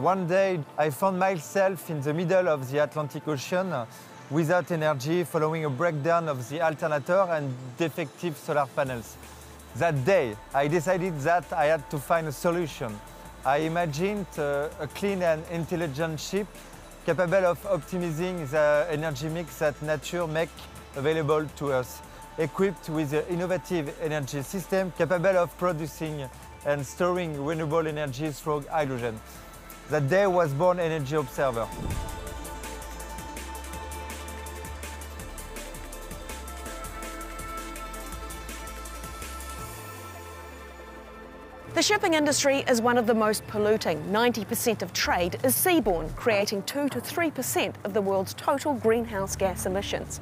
One day I found myself in the middle of the Atlantic Ocean without energy following a breakdown of the alternator and defective solar panels. That day I decided that I had to find a solution. I imagined uh, a clean and intelligent ship capable of optimizing the energy mix that nature makes available to us, equipped with an innovative energy system capable of producing and storing renewable energy through hydrogen. That day was born Energy Observer. The shipping industry is one of the most polluting. 90% of trade is seaborne, creating 2 to 3% of the world's total greenhouse gas emissions.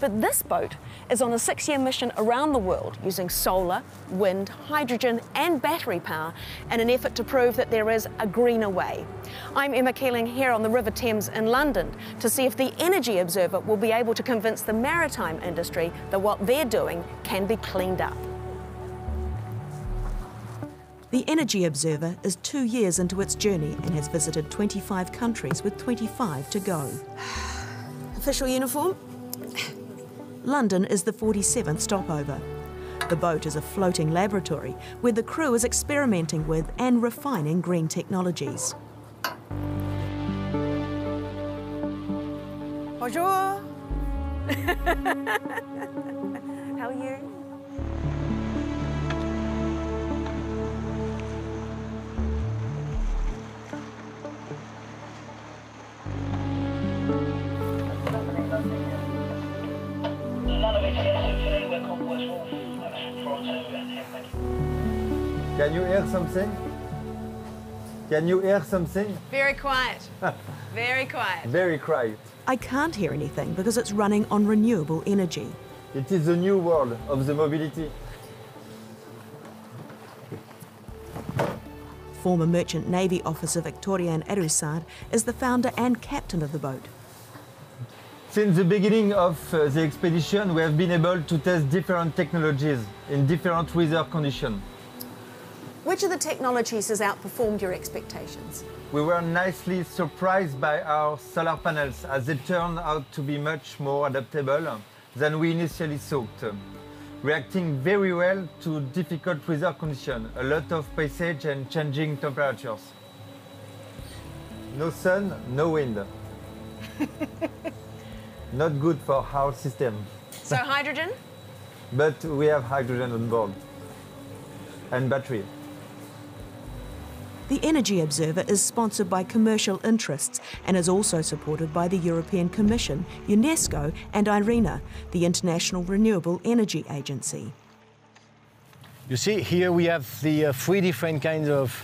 But this boat is on a six year mission around the world using solar, wind, hydrogen, and battery power in an effort to prove that there is a greener way. I'm Emma Keeling here on the River Thames in London to see if the Energy Observer will be able to convince the maritime industry that what they're doing can be cleaned up. The Energy Observer is two years into its journey and has visited 25 countries with 25 to go. Official uniform? London is the 47th stopover. The boat is a floating laboratory where the crew is experimenting with and refining green technologies. Bonjour! How are you? Can you hear something? Can you hear something? Very quiet. Very quiet. Very quiet. I can't hear anything because it's running on renewable energy. It is the new world of the mobility. Former Merchant Navy officer Victorien Erussard is the founder and captain of the boat. Since the beginning of uh, the expedition, we have been able to test different technologies in different weather conditions. Which of the technologies has outperformed your expectations? We were nicely surprised by our solar panels as they turned out to be much more adaptable than we initially thought, reacting very well to difficult weather conditions, a lot of passage and changing temperatures. No sun, no wind. Not good for our system. So hydrogen? But we have hydrogen on board and battery. The Energy Observer is sponsored by commercial interests and is also supported by the European Commission, UNESCO, and IRENA, the International Renewable Energy Agency. You see, here we have the uh, three different kinds of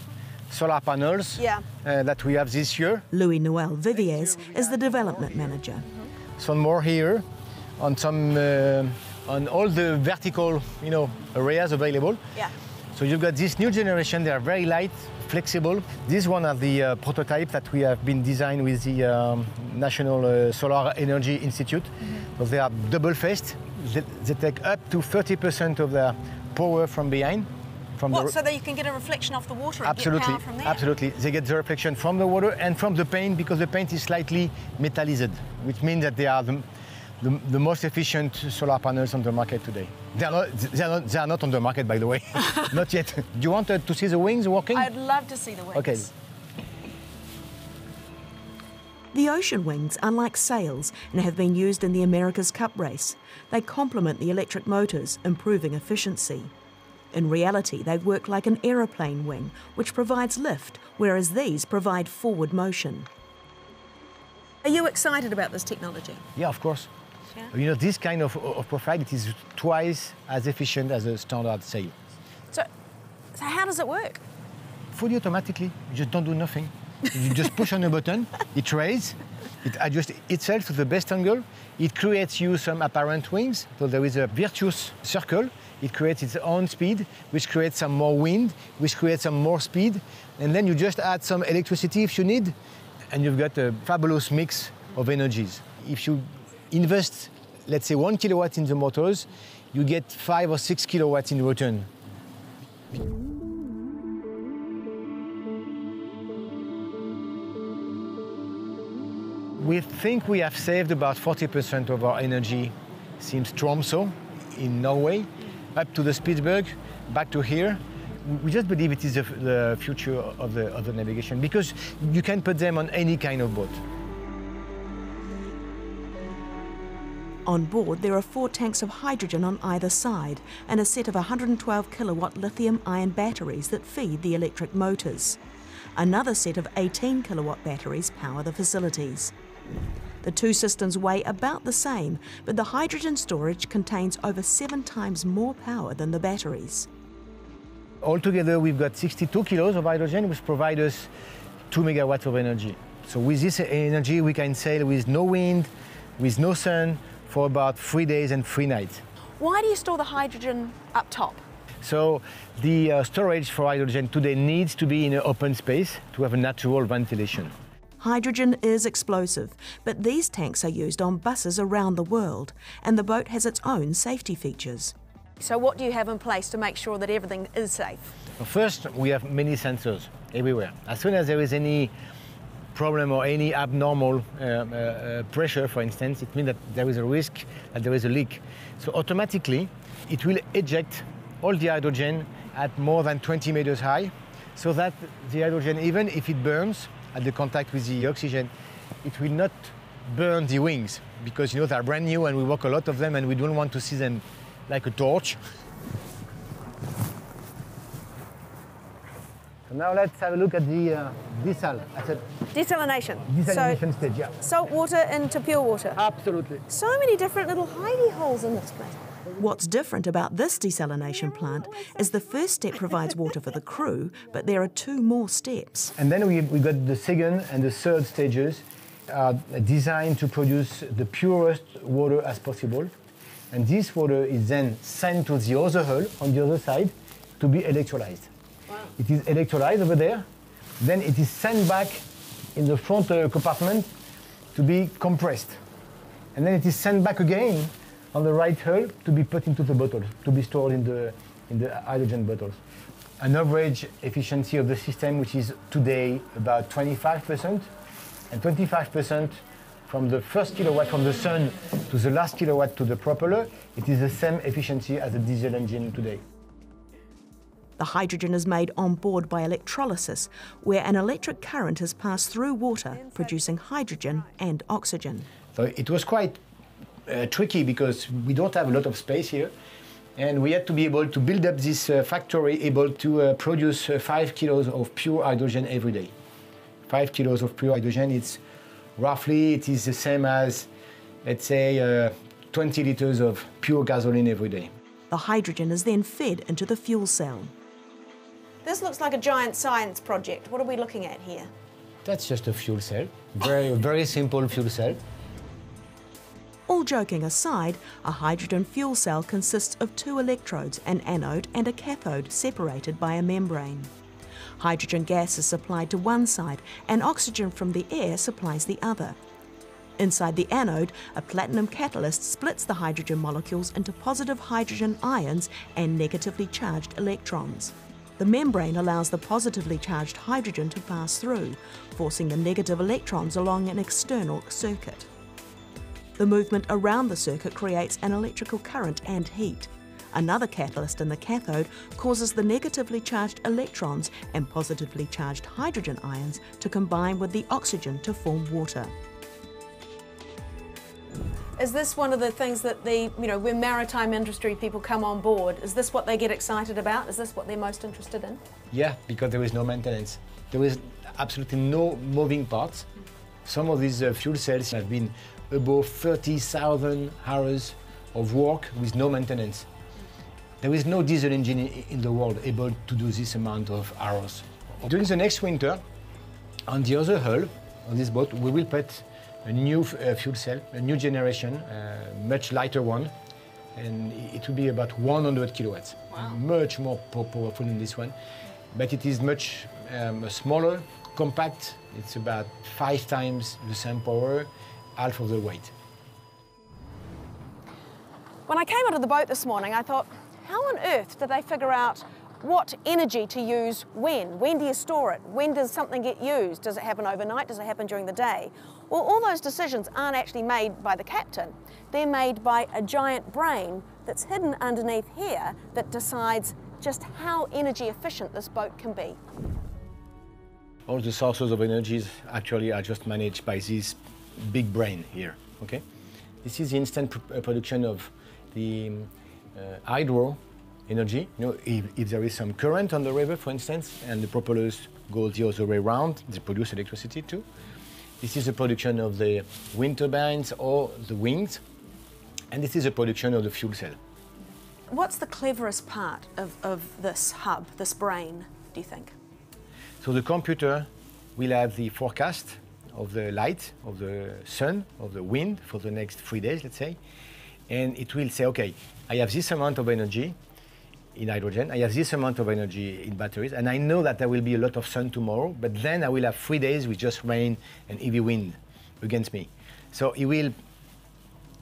solar panels Yeah. uh, that we have this year. Louis Noel Viviès is the development manager. Some more here on some uh, on all the vertical, you know, areas available. Yeah. So you've got this new generation. They are very light, flexible. This one are the uh, prototype that we have been designed with the um, National uh, Solar Energy Institute. So they are double-faced. They, they take up to 30% of their power from behind. From the, so that you can get a reflection off the water Absolutely, get power from there? absolutely. They get the reflection from the water and from the paint because the paint is slightly metallized, which means that they are the, the, the most efficient solar panels on the market today. They are not, they are not, they are not on the market, by the way. not yet. Do you want uh, to see the wings working? I'd love to see the wings. Okay. The ocean wings are like sails and have been used in the America's Cup race. They complement the electric motors, improving efficiency. In reality, they work like an aeroplane wing, which provides lift, whereas these provide forward motion. Are you excited about this technology? Yeah, of course. Yeah. You know, this kind of, of profile, it is twice as efficient as a standard sail. So, so how does it work? fully automatically. You just don't do nothing. You just push on a button, it raises, it adjusts itself to the best angle, it creates you some apparent wings, so there is a virtuous circle. It creates its own speed, which creates some more wind, which creates some more speed, and then you just add some electricity if you need, and you've got a fabulous mix of energies. If you invest, let's say, one kilowatt in the motors, you get five or six kilowatts in return. We think we have saved about 40% of our energy since Tromsø in Norway, up to the Spitsberg, back to here. We just believe it is the, the future of the, of the navigation because you can put them on any kind of boat. On board, there are four tanks of hydrogen on either side and a set of 112 kilowatt lithium ion batteries that feed the electric motors. Another set of 18 kilowatt batteries power the facilities. The two systems weigh about the same, but the hydrogen storage contains over seven times more power than the batteries. Altogether, we've got 62 kilos of hydrogen, which provides us 2 megawatts of energy. So with this energy, we can sail with no wind, with no sun, for about three days and three nights. Why do you store the hydrogen up top? So the uh, storage for hydrogen today needs to be in an open space to have a natural ventilation. Hydrogen is explosive, but these tanks are used on buses around the world, and the boat has its own safety features. So, what do you have in place to make sure that everything is safe? First, we have many sensors everywhere. As soon as there is any problem or any abnormal uh, uh, pressure, for instance, it means that there is a risk that there is a leak. So automatically, it will eject all the hydrogen at more than 20 meters high, so that the hydrogen, even if it burns at the contact with the oxygen, it will not burn the wings because you know they're brand new and we work a lot of them and we don't want to see them like a torch. Now let's have a look at the uh, desal. Desalination. Desalination so, stage, yeah. Salt water into pure water. Absolutely. So many different little hidey holes in this place. What's different about this desalination plant is the first step provides water for the crew, but there are two more steps. And then we, we got the second and the third stages are designed to produce the purest water as possible. And this water is then sent to the other hull on the other side to be electrolyzed. Wow. It is electrolyzed over there, then it is sent back in the front uh, compartment to be compressed. And then it is sent back again on the right hull to be put into the bottle, to be stored in the, in the hydrogen bottles. An average efficiency of the system, which is today about 25%, and 25% from the first kilowatt from the sun to the last kilowatt to the propeller, it is the same efficiency as a diesel engine today. The hydrogen is made on board by electrolysis, where an electric current is passed through water, producing hydrogen and oxygen. So it was quite uh, tricky because we don't have a lot of space here. And we had to be able to build up this uh, factory able to uh, produce uh, five kilos of pure hydrogen every day. Five kilos of pure hydrogen, it's roughly, it is the same as, let's say, uh, 20 liters of pure gasoline every day. The hydrogen is then fed into the fuel cell. This looks like a giant science project. What are we looking at here? That's just a fuel cell. Very, very simple fuel cell. All joking aside, a hydrogen fuel cell consists of two electrodes, an anode and a cathode, separated by a membrane. Hydrogen gas is supplied to one side and oxygen from the air supplies the other. Inside the anode, a platinum catalyst splits the hydrogen molecules into positive hydrogen ions and negatively charged electrons. The membrane allows the positively charged hydrogen to pass through, forcing the negative electrons along an external circuit. The movement around the circuit creates an electrical current and heat. Another catalyst in the cathode causes the negatively charged electrons and positively charged hydrogen ions to combine with the oxygen to form water. Is this one of the things that the, you know, when maritime industry people come on board, is this what they get excited about? Is this what they're most interested in? Yeah, because there is no maintenance. There is absolutely no moving parts. Some of these uh, fuel cells have been above 30,000 hours of work with no maintenance. There is no diesel engine in the world able to do this amount of hours. During the next winter, on the other hull, on this boat, we will put a new uh, fuel cell, a new generation, uh, much lighter one, and it will be about 100 kilowatts. Wow. Much more powerful than this one, but it is much um, smaller, compact. It's about five times the same power, half of the weight. When I came out of the boat this morning, I thought, how on earth did they figure out what energy to use when. When do you store it? When does something get used? Does it happen overnight? Does it happen during the day? Well, all those decisions aren't actually made by the captain. They're made by a giant brain that's hidden underneath here that decides just how energy efficient this boat can be. All the sources of energies actually are just managed by this big brain here, okay? This is the instant uh, production of the um, uh, hydro energy. You know, if, if, there is some current on the river, for instance, and the propellers go the other way around, they produce electricity too. This is the production of the wind turbines or the wings, and this is the production of the fuel cell. What's the cleverest part of, of this hub, this brain, do you think? So the computer will have the forecast of the light, of the sun, of the wind for the next three days, let's say. And it will say, okay, I have this amount of energy in hydrogen, I have this amount of energy in batteries, and I know that there will be a lot of sun tomorrow, but then I will have three days with just rain and heavy wind against me. So it will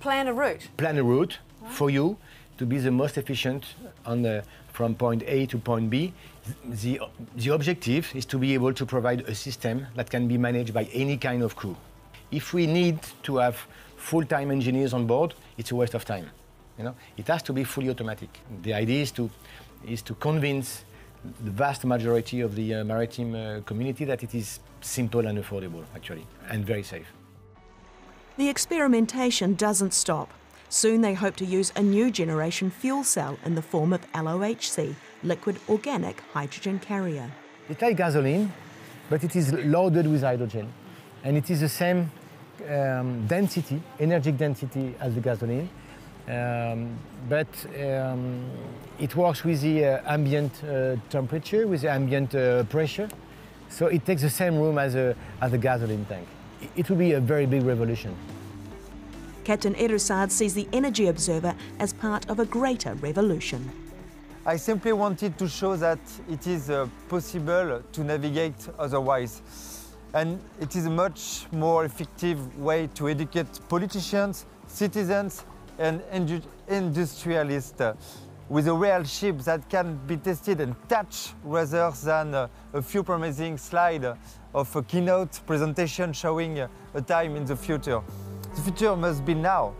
plan a route. Plan a route wow. for you to be the most efficient on the, from point A to point B. The, the objective is to be able to provide a system that can be managed by any kind of crew. If we need to have full-time engineers on board, it's a waste of time. You know, it has to be fully automatic. The idea is to, is to convince the vast majority of the uh, maritime uh, community that it is simple and affordable, actually, and very safe. The experimentation doesn't stop. Soon they hope to use a new generation fuel cell in the form of LOHC, liquid organic hydrogen carrier. It's like gasoline, but it is loaded with hydrogen. And it is the same um, density, energetic density as the gasoline. Um, but um, it works with the uh, ambient uh, temperature, with the ambient uh, pressure. So it takes the same room as a, as a gasoline tank. It will be a very big revolution. Captain Erussard sees the Energy Observer as part of a greater revolution. I simply wanted to show that it is uh, possible to navigate otherwise. And it is a much more effective way to educate politicians, citizens, and industrialists uh, with a real ship that can be tested and touched rather than uh, a few promising slides of a keynote presentation showing uh, a time in the future. The future must be now.